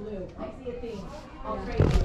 blue. I see a theme. All crazy.